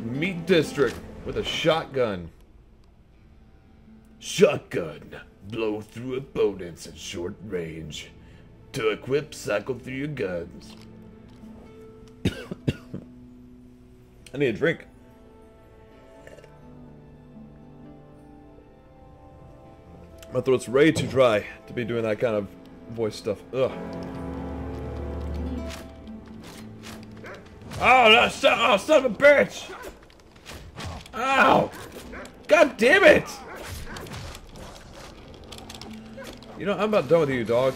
Meat District with a shotgun. Shotgun. Blow through opponents at short range. To equip, cycle through your guns. I need a drink. My throat's way too dry to be doing that kind of voice stuff. Ugh. Ah, oh, no, son, oh, son of a bitch! Ow! God damn it! You know, I'm about done with you, dog.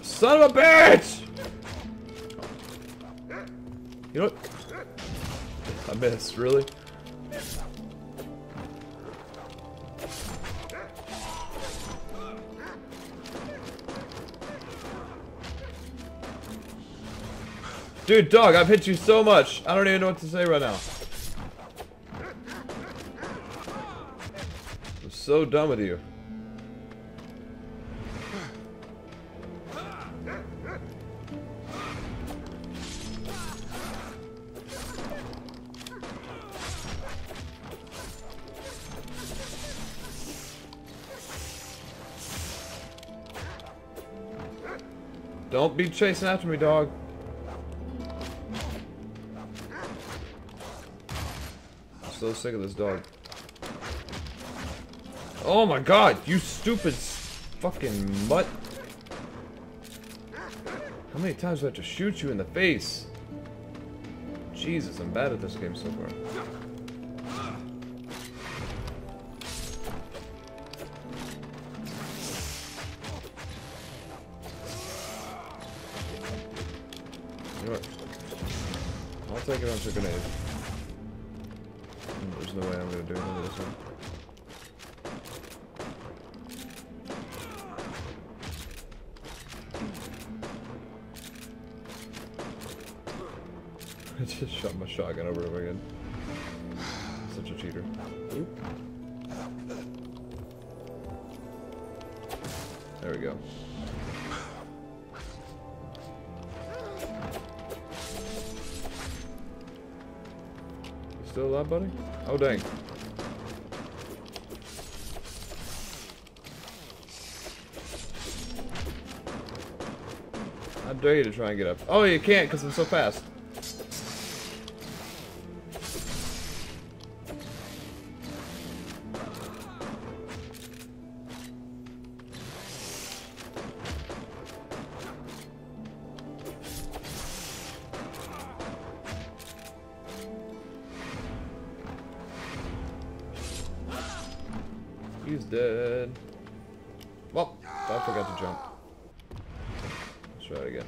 Son of a bitch! You know what? I missed, really? Dude, dog, I've hit you so much. I don't even know what to say right now. I'm so done with you. Don't be chasing after me, dog. So sick of this dog. Oh my god, you stupid fucking mutt. How many times do I have to shoot you in the face? Jesus, I'm bad at this game so far. I'll take it on to grenade. Gonna do with this one. I just shot my shotgun over and over again. Still alive, buddy? Oh, dang. I dare you to try and get up. Oh, you can't because I'm so fast. He's dead. Well, I forgot to jump. Let's try it again.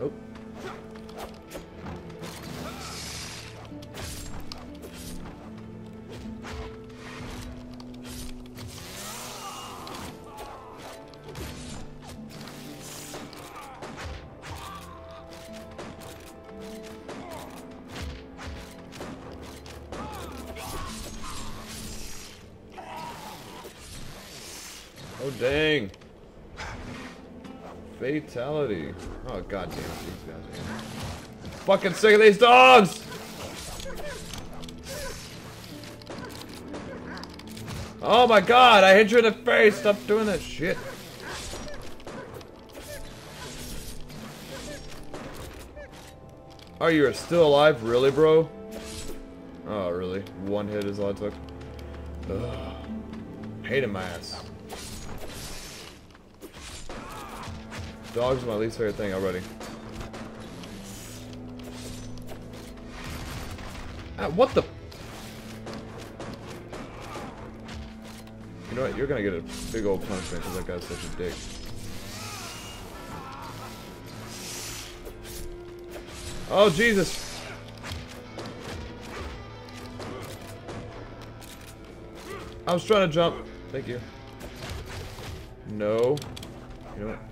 Oh. Oh dang. Fatality. Oh god damn it, these guys fucking sick of these dogs! Oh my god, I hit you in the face! Stop doing that shit. Oh, you are still alive? Really, bro? Oh, really? One hit is all I took? Ugh. Hated my ass. Dogs are my least favorite thing already. Ah, what the? You know what? You're gonna get a big old punishment because that guy's such a dick. Oh, Jesus! I was trying to jump. Thank you. No. You know what?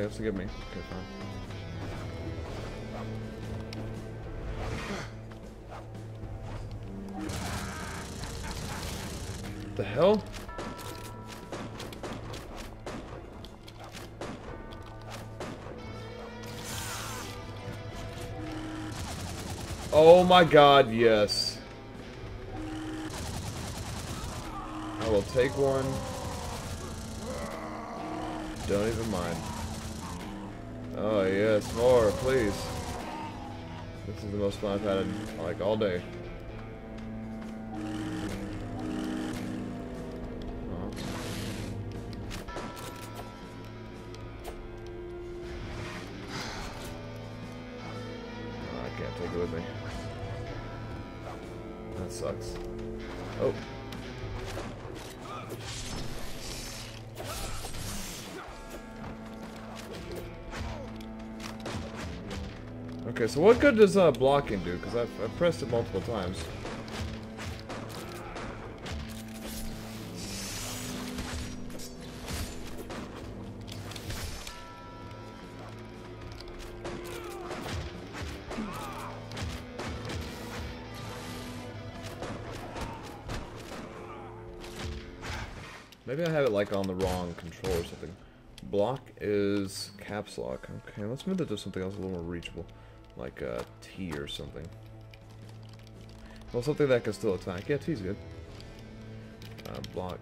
Yeah, everything to get me. Okay, fine. the hell? Oh my god, yes. I will take one. Don't even mind. Oh yes, more, please. This is the most fun I've had in, like, all day. Oh, ah, I can't take it with me. That sucks. Oh. Okay, so what good does uh, blocking do? Because I've, I've pressed it multiple times. Maybe I have it like on the wrong control or something. Block is caps lock. Okay, let's move it to something else a little more reachable. Like uh, T or something. Well, something that can still attack. Yeah, T's good. Uh, block.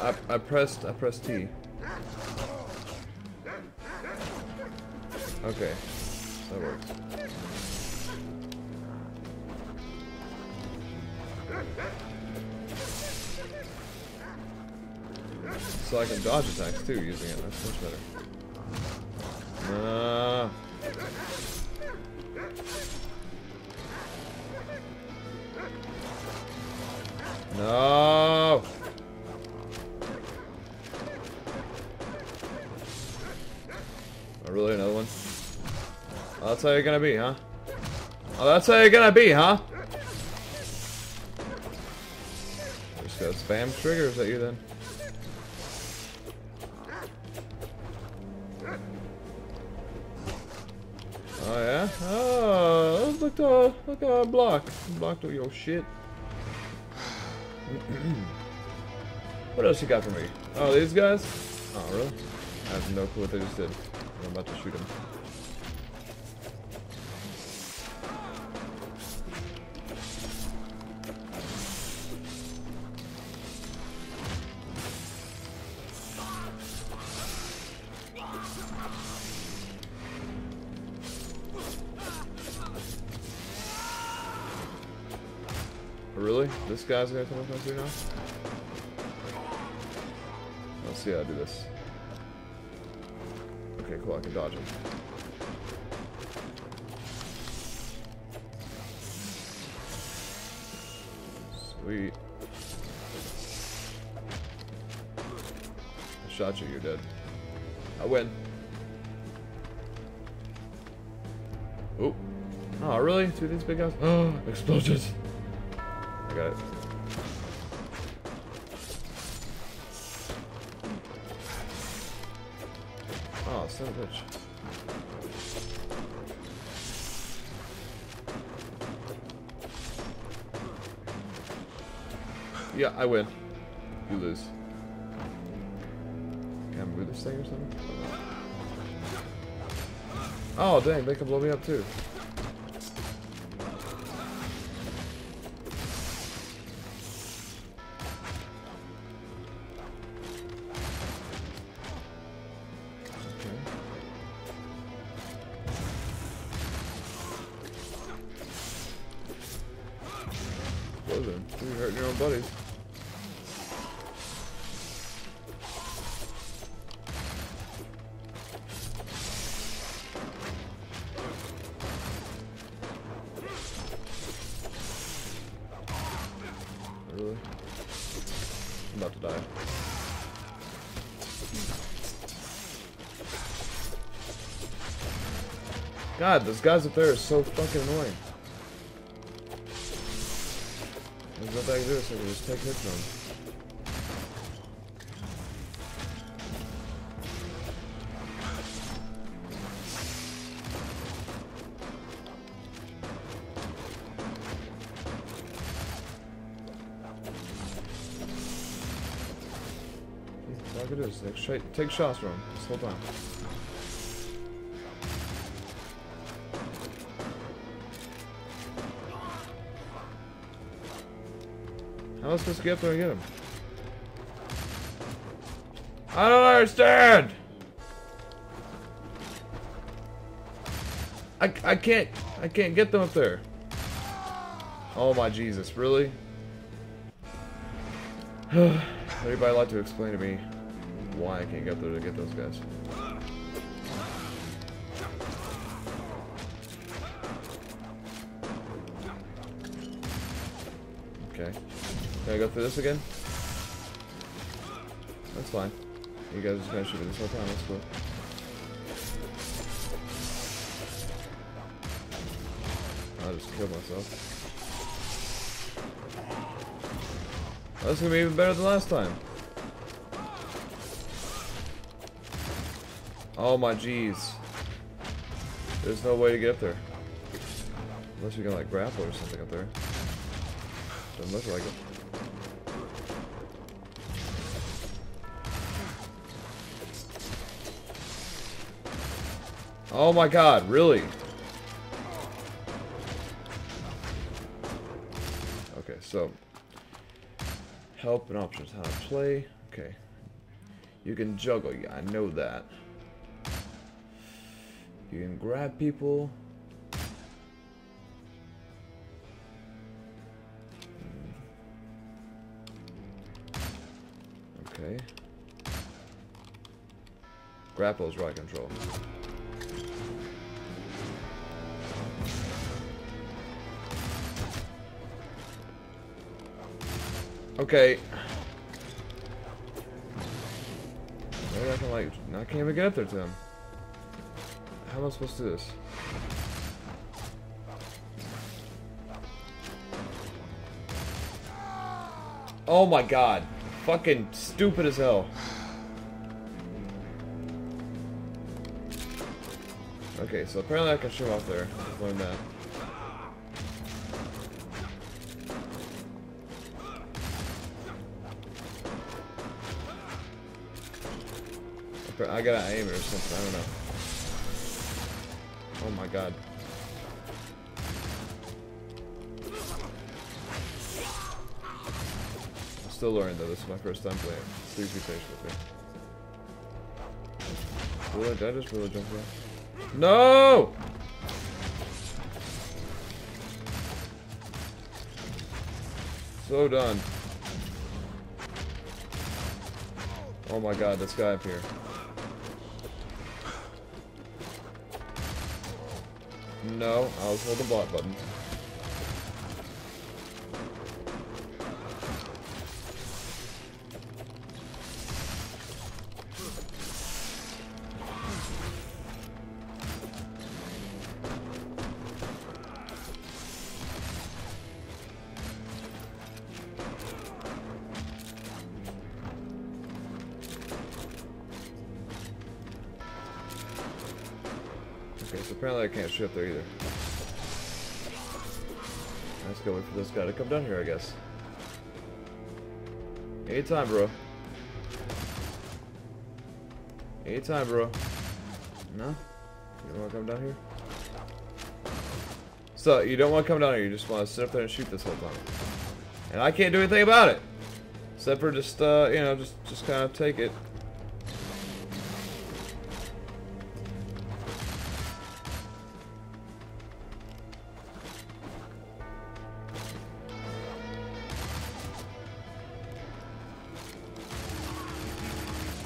I, I pressed I pressed T. Okay, that works. So I can dodge attacks too using it. That's much better. Uh, no. Really? Another one? Oh, that's how you're gonna be, huh? Oh, that's how you're gonna be, huh? Just gotta spam triggers at you then. Oh yeah? Oh, look uh look uh block. Blocked all your shit. what else you got for me? Oh, these guys? Oh, really? I have no clue what they just did. I'm about to shoot him. Really? This guy's gonna come up on now? Let's see how I do this. Okay, cool, I can dodge him. Sweet. I shot you, you're dead. I win. Oh. Oh, really? Two of these big guys? Oh, explosions! I got it. Oh, son of a bitch. Yeah, I win. You lose. Can I move this thing or something? Oh, dang, they can blow me up too. Hurting your own buddies. I'm about to die. God, those guys up there are so fucking annoying. Can do, so I just take hits from take shots from him. This whole time. I supposed to get up there and get him? I don't understand! I, I can't I can't get them up there. Oh my Jesus, really? Anybody like to explain to me why I can't get there to get those guys? Can I go through this again? That's fine. You guys are just gonna shoot me this whole time, that's cool. I'll just kill myself. That's gonna be even better than last time. Oh my jeez. There's no way to get up there. Unless you can like grapple or something up there. Doesn't look like it. Oh my god, really? Okay, so help and options how to play. Okay. You can juggle, yeah, I know that. You can grab people. Okay. Grapple is right control. Okay. Maybe I can like, I can't even get up there to him. How am I supposed to do this? Oh my god. Fucking stupid as hell. Okay, so apparently I can shoot off there. Learned that. I gotta aim it or something, I don't know. Oh my god. I'm still learning though, this is my first time playing. Please be patient with me. Did I just really jump there? No! So done. Oh my god, this guy up here. No, I was holding the block button. Apparently I can't shoot up there either. Let's go wait for this guy to come down here, I guess. Anytime, bro. Anytime, bro. No? You don't want to come down here? So, you don't want to come down here, you just want to sit up there and shoot this whole time. And I can't do anything about it. Except for just, uh, you know, just, just kind of take it.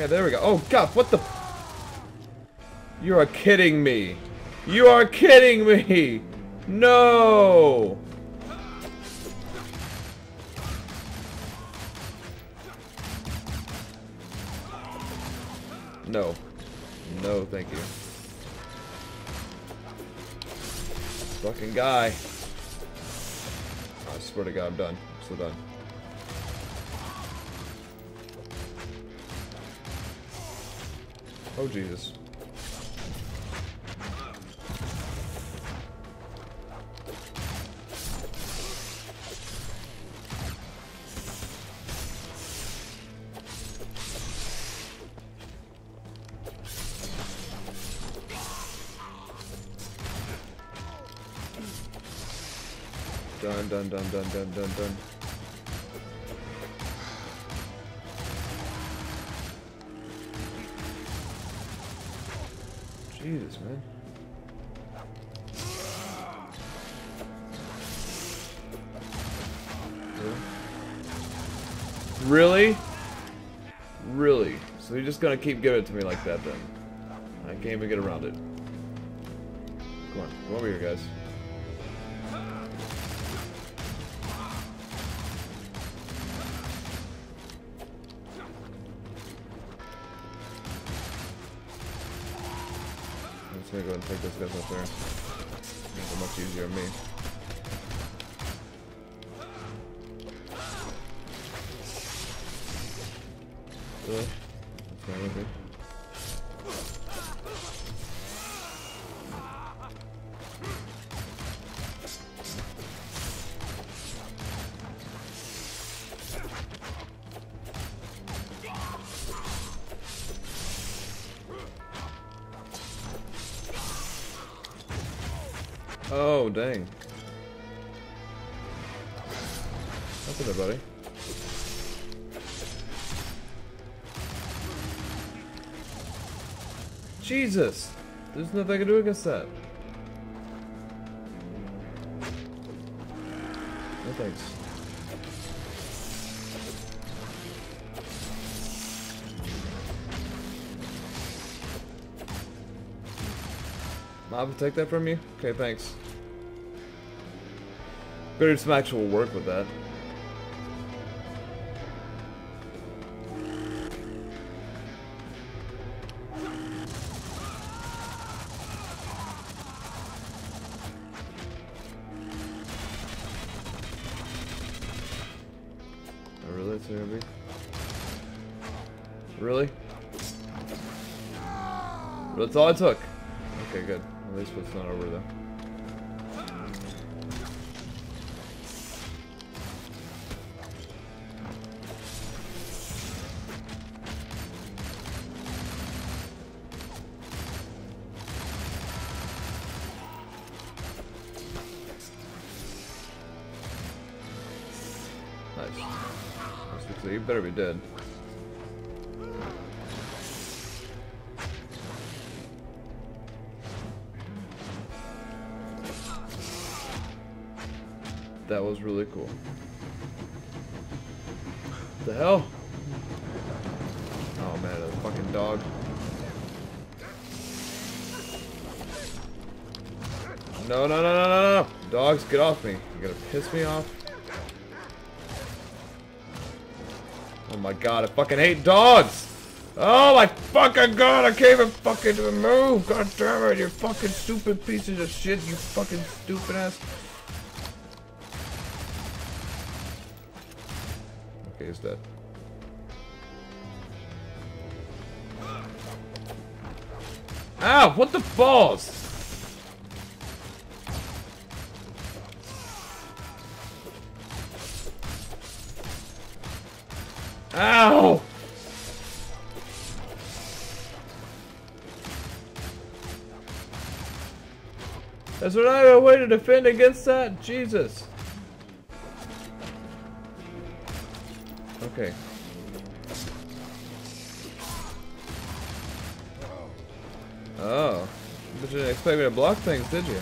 Okay, there we go. Oh god, what the? You are kidding me. You are kidding me. No. No. No, thank you. Fucking guy. I swear to god, I'm done. also done. Oh Jesus. Dun dun dun dun dun dun dun. Jesus, man. Really? Really? So you're just gonna keep giving it to me like that then? I can't even get around it. Come on, come over here, guys. Gonna go and take those guys up there. Make it much easier on me. Oh, dang. Up there, buddy. Jesus! There's nothing I can do against that. No thanks. Mob, take that from you? Okay, thanks. Better do some actual work with that. Oh, really? That's all I took. Okay, good. Least it's not over though. Nice. Good. You better be dead. That was really cool. The hell? Oh man, a fucking dog. No, no, no, no, no, no! Dogs, get off me. You're gonna piss me off. Oh my god, I fucking hate dogs! Oh my fucking god, I can't even fucking move! God damn it, you fucking stupid pieces of shit, you fucking stupid ass. Okay, he's dead. Ow, what the balls? Ow! That's I a way to defend against that? Jesus. Okay. Oh. But you didn't expect me to block things, did you?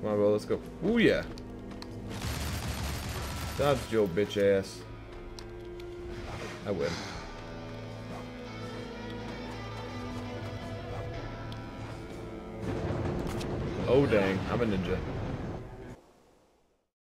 Come on, bro, let's go. Ooh, yeah. Dodge your bitch ass. I win. Oh dang, I'm a ninja.